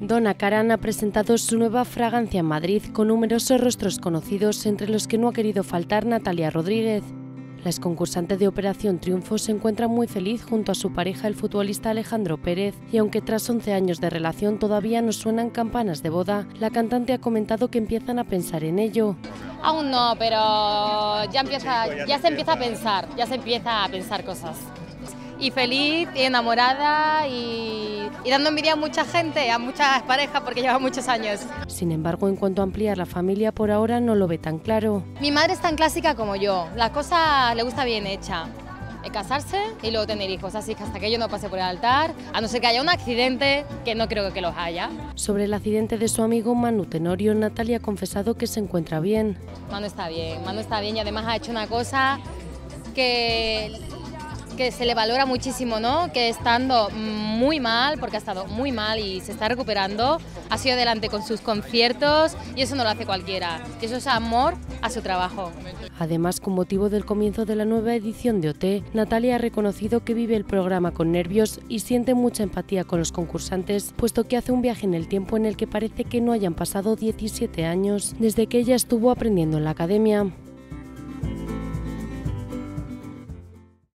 Donna Karan ha presentado su nueva fragancia en Madrid con numerosos rostros conocidos, entre los que no ha querido faltar Natalia Rodríguez. La exconcursante de Operación Triunfo se encuentra muy feliz junto a su pareja, el futbolista Alejandro Pérez, y aunque tras 11 años de relación todavía no suenan campanas de boda, la cantante ha comentado que empiezan a pensar en ello. Aún no, pero ya, ya se empieza a pensar, ya se empieza a pensar cosas y feliz y enamorada y, dando envidia a mucha gente, a muchas parejas porque lleva muchos años. Sin embargo, en cuanto a ampliar la familia, por ahora no lo ve tan claro. Mi madre es tan clásica como yo, la cosa le gusta bien hecha. Casarse y luego tener hijos, así que hasta que yo no pase por el altar, a no ser que haya un accidente, que no creo que los haya. Sobre el accidente de su amigo Manu Tenorio, Natalia ha confesado que se encuentra bien. Manu está bien, Manu está bien y además ha hecho una cosa que que se le valora muchísimo, ¿no? Que estando muy mal, porque ha estado muy mal y se está recuperando, ha sido adelante con sus conciertos y eso no lo hace cualquiera. Y eso es amor a su trabajo. Además, con motivo del comienzo de la nueva edición de OT, Natalia ha reconocido que vive el programa con nervios y siente mucha empatía con los concursantes, puesto que hace un viaje en el tiempo en el que parece que no hayan pasado 17 años desde que ella estuvo aprendiendo en la academia.